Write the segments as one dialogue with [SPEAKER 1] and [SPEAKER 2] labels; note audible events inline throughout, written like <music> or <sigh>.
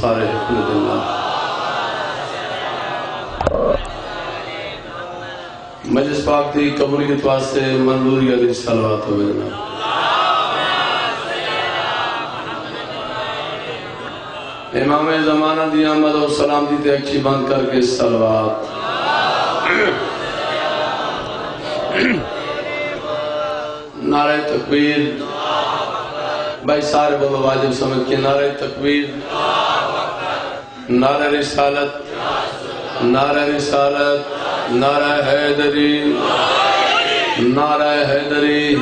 [SPEAKER 1] सारे अल्हम्दुलिल्लाह मजलिस पाक की कबूलियत वास्ते मंजूरी अली सलवात हो जनाब इमाम जमाना दी आमद और सलामती ते अखी बंद करके सलवात। नारे तकबीर। भाई सारे बोलो वाजिब समझ के नारे तकबीर। नारा रिसालत। नारा रिसालत। नारा हैदरी। नारा हैदरी।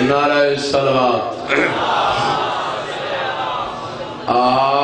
[SPEAKER 1] नारा सलवात। आ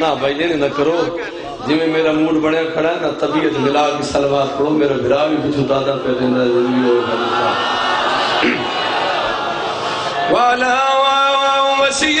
[SPEAKER 1] ना भाई जी ना करो। जिमें मेरा मूड बने खड़ा ना, तबीयत मिला के सलवात पढ़ो मेरा भिरा भी पिछू दादा पे ज़रूरी <clears throat> वाला ववदी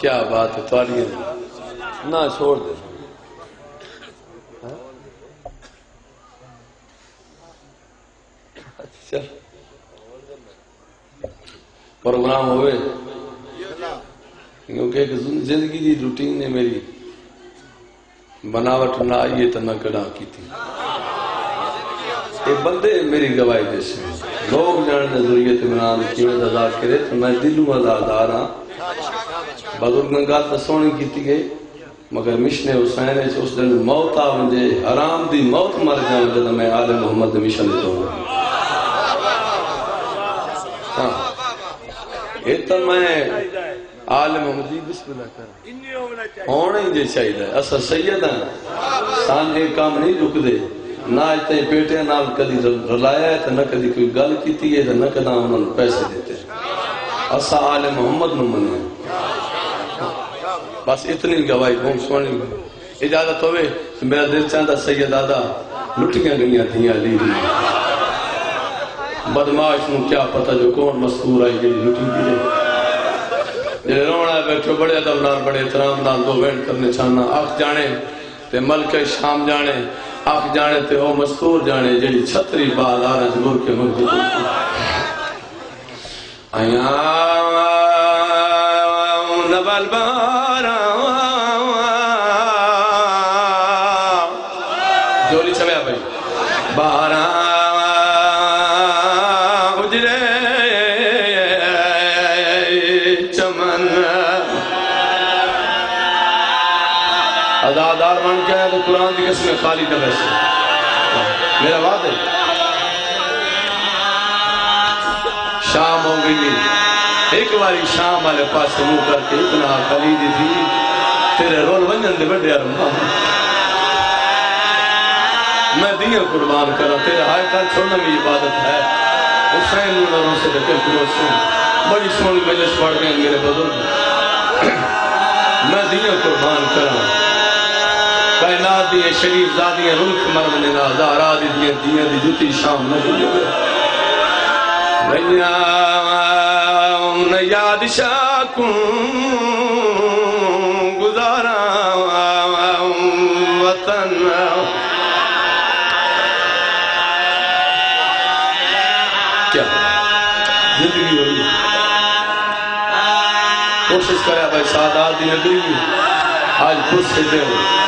[SPEAKER 1] क्या बात है ना छोड़ दे। होवे क्योंकि एक ज़िंदगी की रूटीन ने मेरी बनावट ना है तो न कड़ा की थी ये बंदे मेरी गवाही जैसे लोग जान जरूरियत इमरान किवें अदा करे तो मैं दिलू अदादार हाँ। बुजुर्गन गल तो सोहनी की गई, मगर मिशन हुसैन उस दिन मौत आ वजे हराम दी मौत मर जा जब मैं आले मोहम्मद मिशन तो ये तो मैं आले मोहम्मद बिस्मिल्लाह कर। होना ही चाहिए। असा सैयद हाँ। सांझे काम नहीं रुकदे ना इतने बेटे नाल कदी रलाया है तो कदी कोई गल की है तो कदा उन्होंने पैसे देते। असा आले मोहम्मद नु मने बस इतनी गवाही बहुत सोनी इजाज़त हो मेरा दिल चाहता सैयद दादा लुटिया गई थी बदमाश नु क्या पता जो कौन मस्तूर आई जी लुटी गई जे बैठो बड़े अदब बड़े एहतराम नाल दो वेंट करने चाहना अख जाने ते मलक शाम जाने अख जाने ते ओ मस्तूर जाने जेडी छतरी बाल आ रहा गुर के मुँह आया नवल की कसम खाली का वैसे मेरा वाद है शाम हो गई एक बारी शाम वाले पास मुँह करके इतना खरीद थी तेरे रोल वंजन दे बड़े मैं दिया कुर्बान करा तेरे हाय कर छोड़ना भी इबादत है हुसैन नूरों से देखे से बड़ी सोनी मजलिस पढ़ गए मेरे बुज़ुर्ग मैं दिया कुर्बान करा कायनात दिए शरीफ जादियाँ रुल्क मरद ने ना ज़हरा दी दिए दिया दी जुती शाम न न याद शाकूं गुजारा क्या? ज़िंदगी कोशिश करे भाई, सादात की नगरी आज खुश थे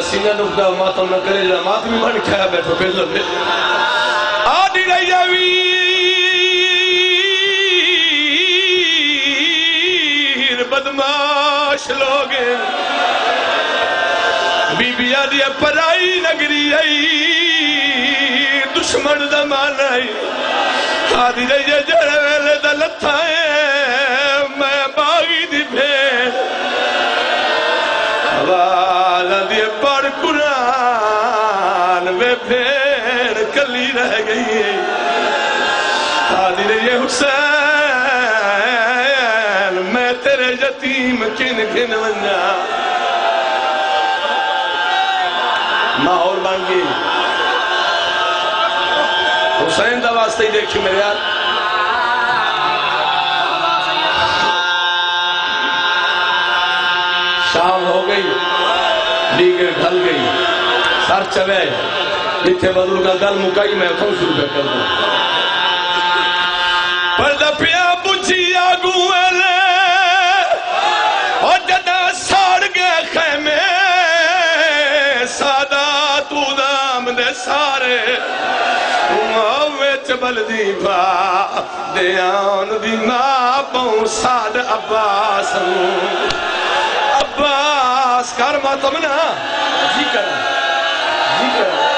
[SPEAKER 1] सीना दुखदा मातम न करे जरा मातमी बन खाया बैठो पहले आदि रही वीर बदमाश लोग बीबिया दी पराई नगरी आई। दुश्मन दमान आई। आदि रही जड़े वेले दा लथा वे भेड़ कली रह गई है। रही हुसैन, मैं तेरे यतीम किन किन वना माहौल बन गई। हुसैन का वास्ते ही देखी मेरे यार। शाम हो गई लीगे ढल गई, सर चले। जिथे बदल का गल मुकाई मैं उठो शुरू कर कर दूँ। पर दपिया बुझी आगू वाले और जदा साड़ गए खैमे, सादा तू सारे साद अब्बास अब्बास, कर मातम ना जी कर जी कर।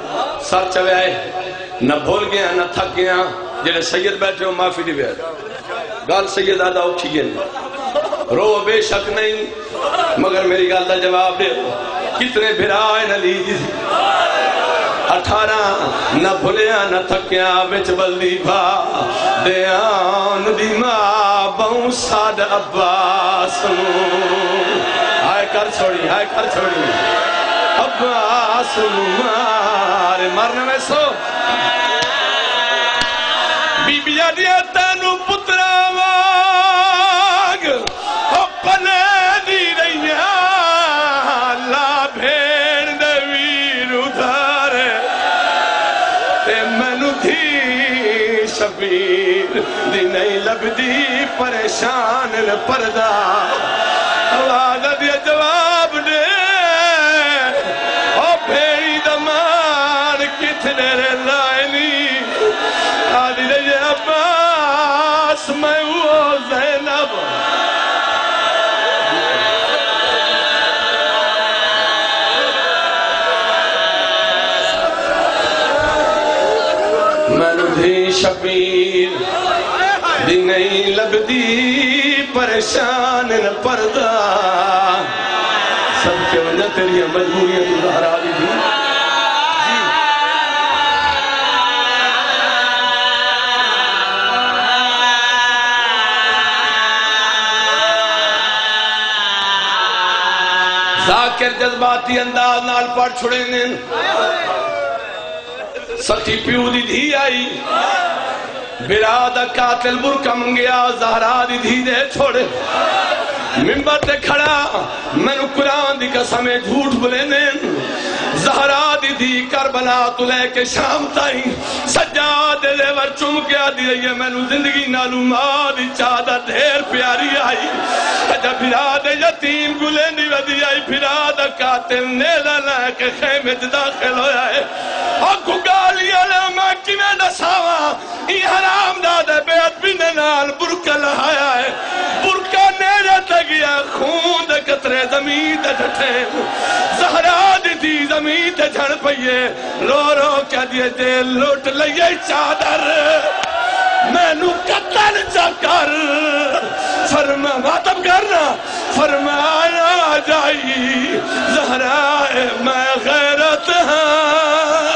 [SPEAKER 1] सर चवे आए भूल गया, न थक गया। जेड़े सैयद बैठे हो, माफ़ी दी बेर गल सैयद आदा उठी गए रो बेशक नहीं, मगर मेरी गल का जवाब दे। कितने भिरा नली अठारह, न भुलिया, न थकिया बिच बल्दी भा। दयान दी माँ बहु साड अब्बास हाय कर छोड़ी, हाय कर छोड़ी। अब्बास मारे मरने में सो बीबिया दिया तेनू पुत्रा वाग ओ दी रैया ला भेड़ दे उधार ते मैनू थी शबीर दी नहीं लभदी परेशान न परदा कितने रे लायनी आदि मैं वो जैनब। मैनू शबीर दी नहीं लभदी परेशान न परदा। सबके वजह तेरी मजबूरियाँ तू दोहरा दी थी जज्बाती अंदाज नाल पढ़ छुड़े ने। सती प्यू दी धी आई। बिरा दा कातिल बुरका मंगया, जहरा दी धी दे छोड़े। मिंबर ते खड़ा, मैनू कुरान दी कसम झूठ बोले ने। जहरा दी करबला तू लेके शाम ताई। सज्जाद दे वर चुम के आदी रही ज़िंदगी नालू माँ दी चादर ढेर प्यारी आई। अजा फिरा दे यतीम गुले दी वदी आई, फिरा दा कातिल नेला लेके खेमे च दाखिल होया है। वाले मैं किवें दसावा? ई हराम दा दे बेअदबी ने नाल बुरका लहाया है। बुरका ते गया, खून दे कतरे ज़मीन ठठे जहरा दी ज़मीन झड़ पईए। रो रो, क्या दिए दे लुट लइए चादर। मैनू कतल चकर। फरमा मातम करना फरमाया जाई। जहरा मैं गैरत हाँ।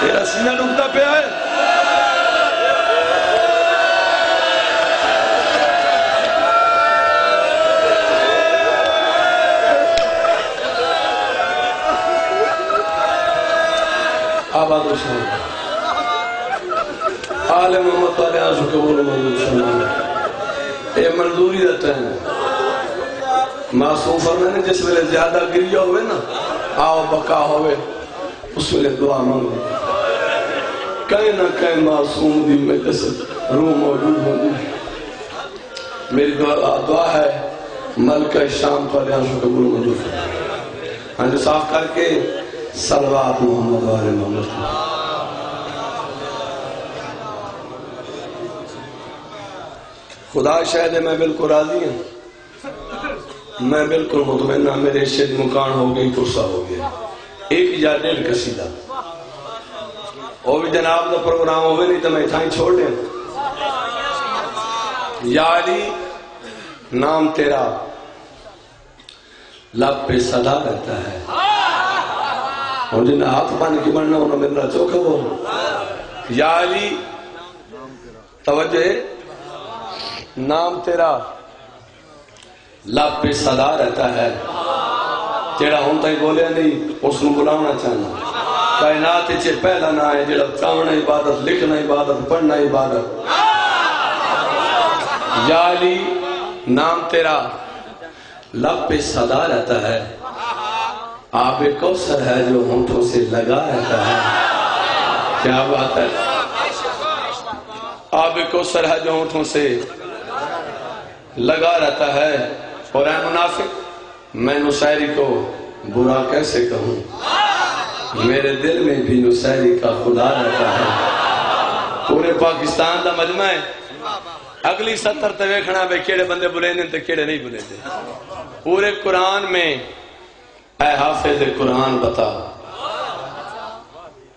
[SPEAKER 1] तेरा सीना डूबता पे है। आबाद हुसैन आले मोहम्मद वाले आँसू के बोलो मंजूर सलमान ये मंजूरी का टाइम मासूम फरमाने जिस वेले ज़्यादा गिरिया होवे ना, आओ बका होवे, उस वेले दुआ मांगो। कहीं ना कहीं मासूम दी मजलिस रूह मौजूद होगी। मेरी दुआ दुआ है, मलका शाम वाले आँसू के बोलो मंजूर हाँ जी, साफ़ करके सलवात मोहम्मद वाले मोहम्मद खुदा शायद मैं बिल्कुल राज़ी हूँ। मैं बिल्कुल मुतमैना मेरे शेद मुकान हो गई तुरसा हो गया। एक या डेढ़ कसीदा। वो भी जनाब का प्रोग्राम हो नहीं तो मैं इतना ही छोड़ दें या अली नाम तेरा। लब पे सदा रहता है। जिन्हें हाथ बन के बनना उन्हें मिल रहा चौखा या अली तवज्जो नाम तेरा लब पे सदा रहता है। जेड़ा हूँ तई बोलिया नहीं, उसनु बुलाना चाहना कायनात च पहला ना है जेड़ा चावना इबादत, लिखना इबादत, पढ़ना इबादत। या अली नाम तेरा लब पे सदा रहता है। आप एक कौशल है जो होठों से लगा रहता है। क्या बात है? आप एक कौशल है जो होठों से लगा रहता है। और है मुनाफिक, मैं नुशायरी को बुरा कैसे कहूँ? मेरे दिल में भी नुशायरी का खुदा रहता है। पूरे पाकिस्तान का मजमा है। अगली सत्तर ते वेखना वे केड़े बंदे बुले ते केड़े नहीं बुले पूरे कुरान में ऐ हाफिज कुरान बता।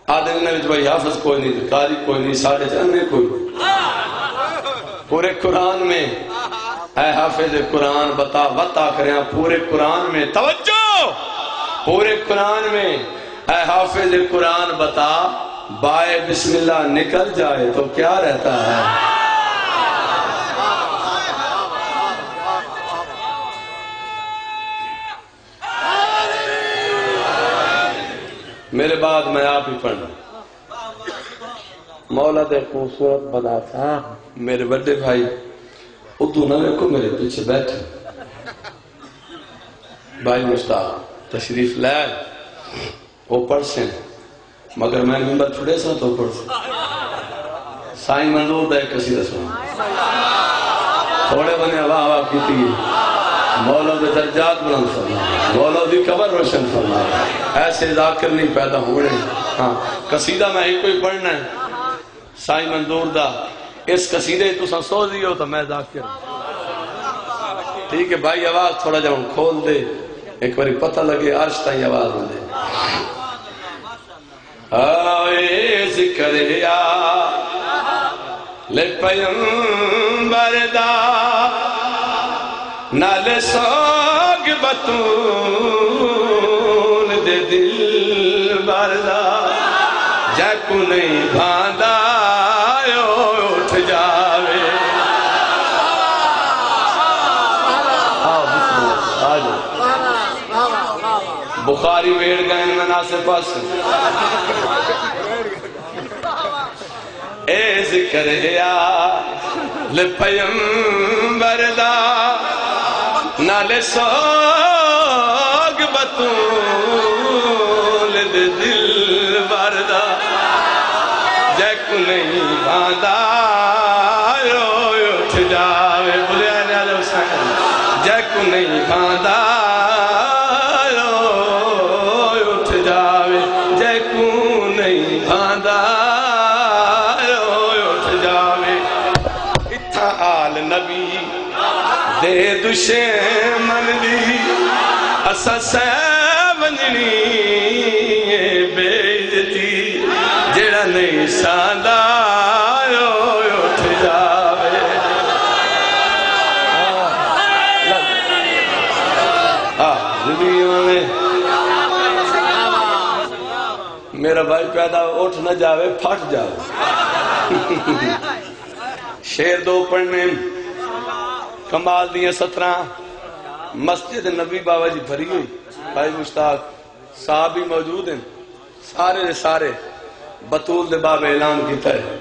[SPEAKER 1] आधे दिन भाई हाफिज कोई नहीं, कारी कोई नहीं, साढ़े चन्ने कोई पूरे कुरान में, ऐ हाफिज कुरान बता बता कर पूरे कुरान में। तवज्जो! पूरे कुरान में, ऐ हाफिज कुरान बता बाय बिस्मिल्लाह निकल जाए तो क्या रहता है मेरे बाद मैं आप ही पढ़ना। मौला दे खूबसूरत बना था। मेरे बड़े भाई उदू ना देखो मेरे पीछे बैठे। भाई मुश्ताक तशरीफ़ लै। वो पढ़ से मगर मैं मिम्बर छुड़े सा तो पढ़। से साई मंजूर दे कसी दसो थोड़े बने हवा हवा की मौला के दर्जात बुलंद फरमा मौला की कबर रोशन फरमा ऐसे जाकर नहीं पैदा होने हाँ कसीदा मैं एक ही पढ़ना है। साई मंदूर दा इस कसीदे तुम सो दियो तो मैं जाकर। ठीक है भाई, आवाज़ थोड़ा जा खोल दे। एक बार पता लगे अर्श ताई आवाज़ दे। आए ज़िक्र ले पयंबर नाल सोग बतून दे दिल बरदा। जैकू नहीं भांदा उठ जावे। बुखारी वेड़ गए मना से पास। ए ज़िक्र ले पयंबरदा नाले सोग बतूल दिल बरदा जैकू नहीं बांदा दे दुश्मन दी असा बेजती जेड़ा नहीं सादा मेरा भाई पैदा उठ न जावे, फट जावे। <laughs> शेर दो पढ़ने। कमाल दिया सत्रह मस्जिद नबी बाबा जी भरी हुई। भाई मुश्ताक साहब भी मौजूद हैं। सारे दे सारे बतूल दे बाबे ऐलान किया है।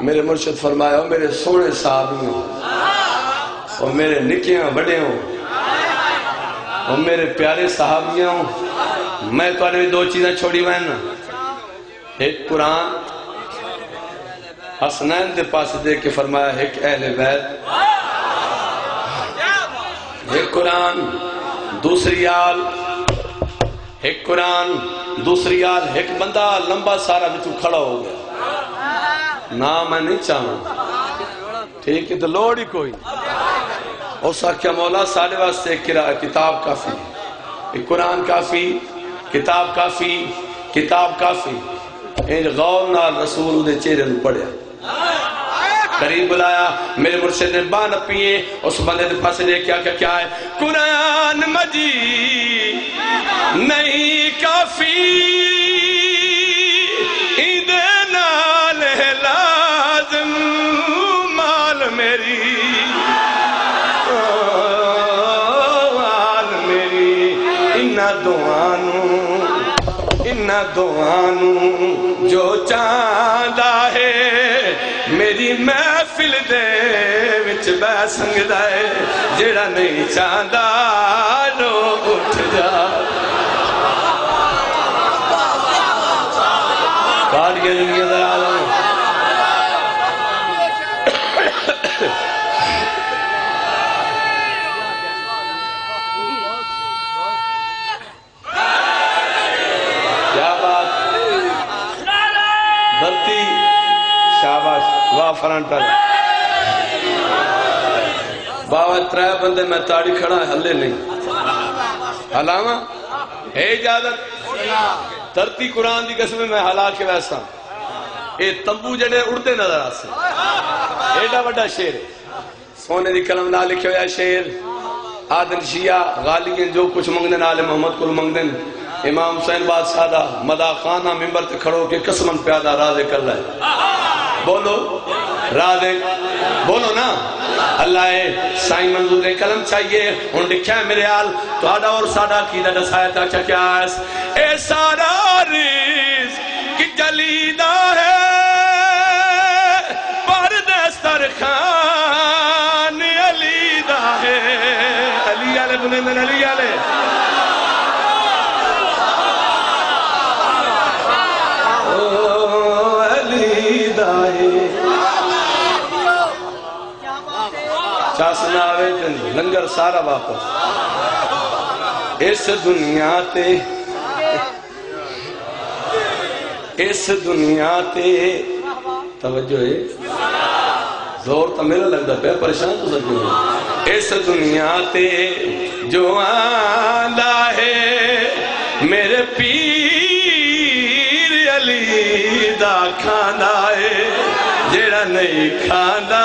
[SPEAKER 1] मेरे मुर्शद फरमाया मेरे सोने साहब हो। और मेरे निके बड़े हो। और मेरे प्यारे साहबिया हो। मैं थोड़े दो चीज़ें छोड़ी वैन एक कुरान, हसनैन के पास देख के फरमाया, एक अहले बैत। एक कुरान, दूसरी आल। एक कुरान, दूसरी आल। एक बंदा लंबा सारा बिचू खड़ा हो गया। ना मैं नहीं चाहूँ। ठीक है तो लोड़ ही कोई। उस आख्या मौला साढ़े वास्ते किताब काफ़ी। एक कुरान काफ़ी, किताब काफ़ी किताब काफ़ी। गौर नाल रसूल चेहरे पढ़िया करीब बुलाया। मेरे मुर्शिद ने बान पिए उस बंदे के पास देखा क्या क्या क्या है? कुरान मजी नहीं काफ़ी। दुआनू दुआनू जो चाहता है। महफिल दे बह संगदा है जेड़ा नहीं चाहता नो उठ जा दुनिया का वाह फरंटल बाबा, त्रै बंदे, मैं ताड़ी खड़ा हले नहीं। हलावा? है इजाज़त? धरती कुरान की कसम मैं हला के वैसा ये तंबू जड़े उड़ते नज़र आसे एडा बड़ा शेर सोने की कलम ना लिखे हुआ शेर। आदन शिया गालियन जो कुछ मंगदे नाले मोहम्मद को मंगदे इमाम हुसैन बादशाह मदा खाना मिंबर ते खड़ो के कसमन प्यादा राजे कर रहा बोलो। राधे। बोलो ना। अल्लाह साई मंजूर कलम चाहिए हूँ लिखा है मेरे हाल तो और साडा की दसाया था अच्छा, क्या क्या ए सारा रीस की जलीदा है। पर दस्तर खान लंगर सारा वापस। इस दुनिया ते, इस दुनिया ते, तवज्जो है। ज़ोर तो मेरा लगता पे परेशान तो हो इस दुनिया ते जो आंदा है, मेरे पीर अली दा खाना है, जेड़ा नहीं खाना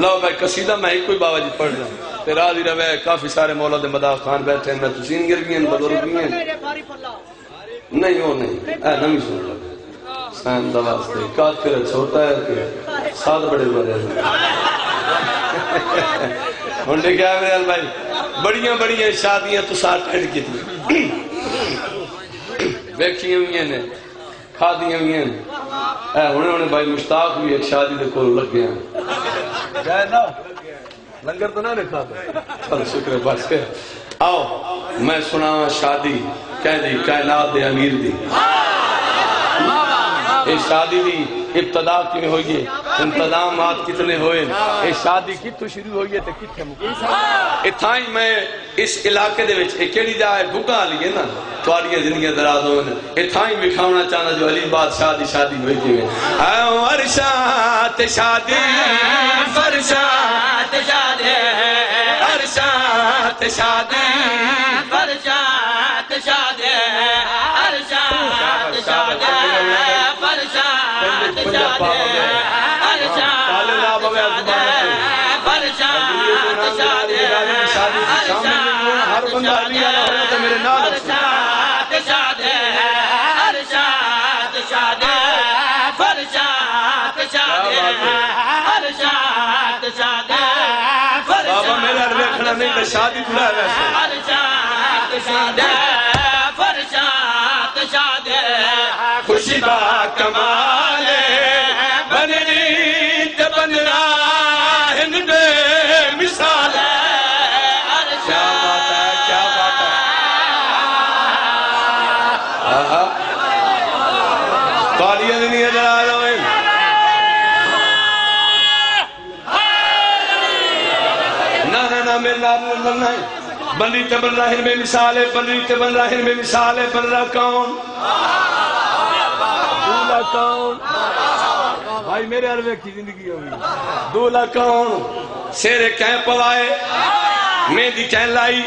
[SPEAKER 1] लो भाई, कसीदा मैं कोई बाबा जी पढ़ रहा ते राज़ी रवे, काफ़ी सारे मौला दे मदा खान बैठे मैं तुसीन गिर भी हैं भी हैं नहीं, वो नहीं, ऐ नवी सुन लो। सैन दा वास्ते, काफिर छोटा है कि सात बड़े बड़े हैं। हुन देखा मेरे भाई, बड़ियाँ बड़ियाँ शादियाँ तुसा अटेंड की वेखियाँ हुई ने, खादियाँ हुई ने। ऐ हुने हुने भाई, मुश्ताक भी एक शादी दे कोल लगे हैं। जाए ना। लंगर तो ना रखा चल शुक्र बस आओ मैं सुना शादी। कह दी कायनात दे अमीर दी। ये शादी दी इब्तदा किवें होई इंतज़ाम कितने होए? शादी कितों शुरू हुई है तो इतना ही मैं इस इलाके केड़ी जा है ना? थोड़िया ज़िंदगी दराज हो इतना ही चाहना जो अली बादशाह
[SPEAKER 2] की शादी
[SPEAKER 1] हुई
[SPEAKER 2] कि शादी शादी शादी।
[SPEAKER 1] हर अली वाला तो मेरे नाल
[SPEAKER 2] शादे अरशात शादे शादे अरशात शादे
[SPEAKER 1] बाबा मेरा नहीं तो शादी है वैसे।
[SPEAKER 2] फरशात शादे शादे
[SPEAKER 1] खुशी बा कमाले नहीं बंदी ते बन रहा में मिसाल है बंदी ते बन रहा में मिसाल है बन रहा कौन? दूल्हा कौन? भाई मेरे अरबे की ज़िंदगी होगी दूल्हा कौन? शेरे कह पवाए मेहंदी कह लाई,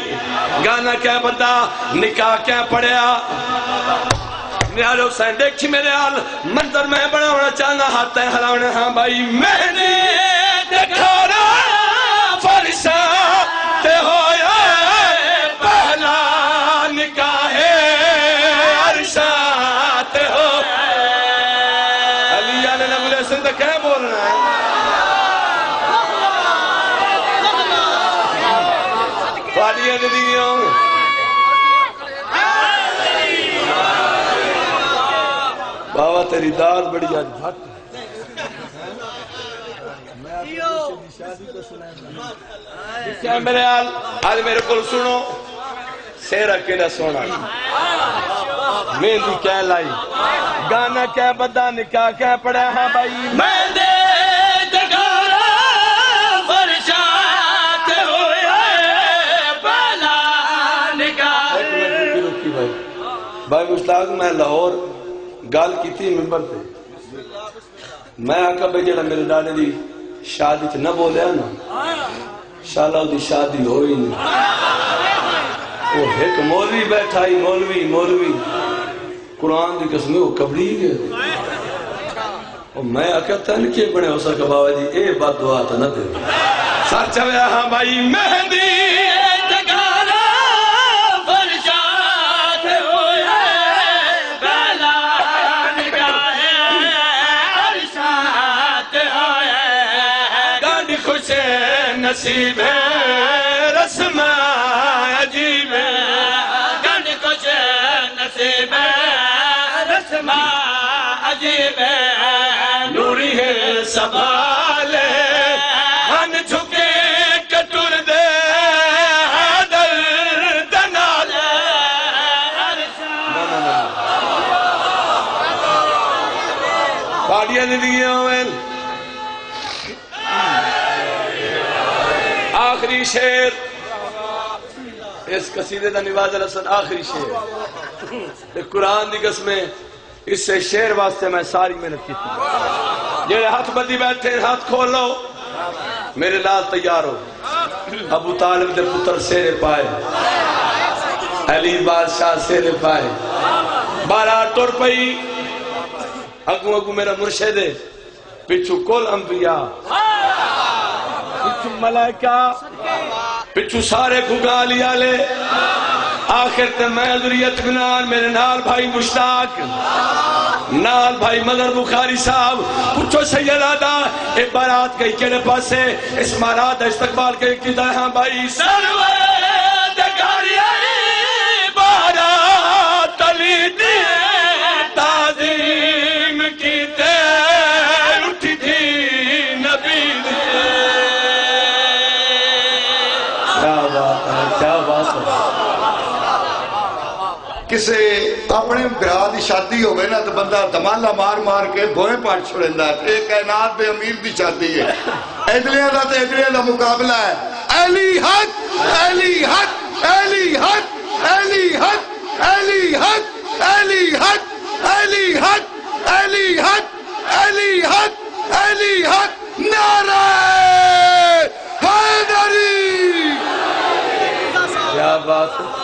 [SPEAKER 1] गाना क्या बता निकाह क्या पढ़िया? देखी मेरे हाल मंदिर मैं बनाना चाहना, हाथ हलाने हाँ भाई मैंने दिखाना फरसा ते होया तेरी दाद बड़ी आज भट क्या मेरे हाल आज मेरे को सुनो? सेरा केड़ा सोना? मेहंदी क्या लाई? गाना क्या बदा निकाह क्या पड़ा हाँ भाई?
[SPEAKER 2] मैं दे
[SPEAKER 1] भाई। मुश्ताक मैं लाहौर गल की मिंबर ते मैं आका भाई जेड़ा मेरे डाले दी शादी च न बोलिया ना, शाला दी शादी हो ही नहीं वो एक मौलवी बैठा ही, मौलवी मौलवी। कुरान दी कसम वो कबड़ी गए मैं आख्या तन के बने हो सका बाबा जी ए बात दुआ तो न दे। सच हाँ भाई, मेहंदी। है रस्म अजीब। सवाल हन झुके कटुर दे दर दनाल। पाड़ियां जिंदगियां आखिरी शेर। इस कसीदे का निवाज हसन आखिरी शेर। कुरान की कसमें, इससे शेर वास्ते मैं सारी मेहनत की जेड़े हाथ बदी बैठे हाथ खोलो मेरे लाल तैयार हो। अबू तालिब दे पुत्र शेरे पाए। अली बादशाह शेरे पाए। बारह टुर पई। अगू अगू मेरा मुर्शद पिछू कुल अंबिया। पिछू मलाइका। पिछू सारे गुगाली आले। आखिर ते मैं दुरियत बिनान, मेरे नाल भाई मुश्ताक, नाल भाई मदर बुखारी साहब। पूछो सैयदादा ए बारात गई केड़े पासे? इस बारात दा इस्तकबाल के किदा हाँ भाई। सरवर!
[SPEAKER 3] शादी होवे ना तो बंदा दमाला
[SPEAKER 1] मार मार के गोए पाट छोड़ा ये कायनात के अमीर की शादी है।
[SPEAKER 2] इधरिया का तो इधरिया का
[SPEAKER 1] मुकाबला है। अली हक अली हक अली हक अली हक अली हक अली हक अली हक अली हक अली हक अली हक। नारा हैदरी। क्या बात है।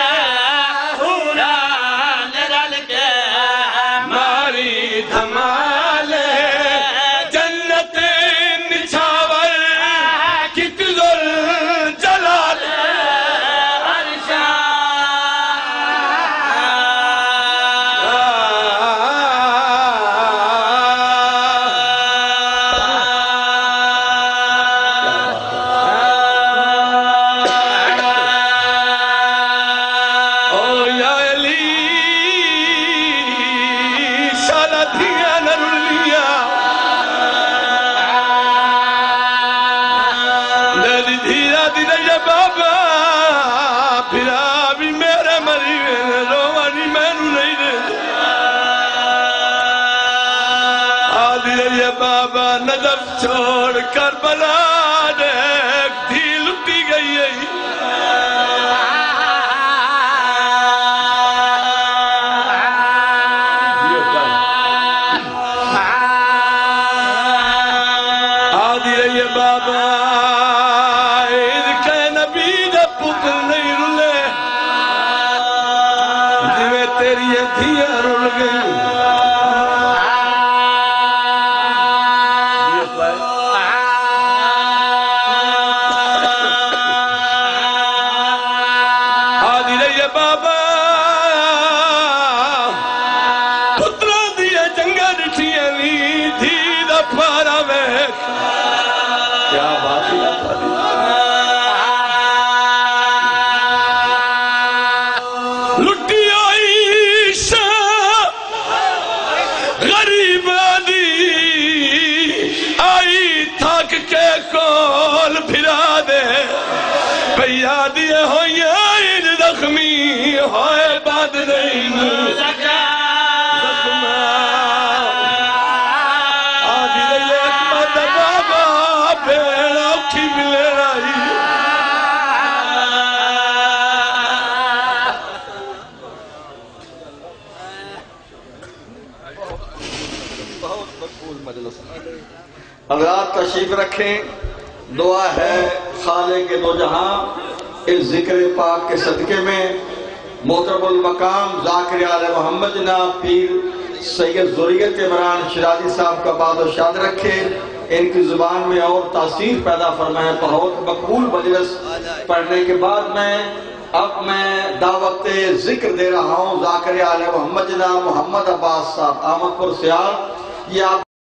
[SPEAKER 1] नज़र छोड़ कर बला औखी मिले रही
[SPEAKER 3] हजरात तशरीफ़ रखें। दुआ है खाले के दो जहाँ। इस ज़िक्र पाक के सदके में मोहतरबुल मकाम, जाकिर आल मोहम्मद ना पीर सैयद जुरियत इमरान शराजी साहब का बाद शाद रखे। इनकी ज़ुबान में और तासीर पैदा फरमाए, बहुत मकबूल मजलस पढ़ने के बाद मैं, अब मैं दावत, ज़िक्र दे रहा हूँ जाकिर आल मोहम्मद ना मोहम्मद अब्बास साहब अहमदपुर सियाल ये आप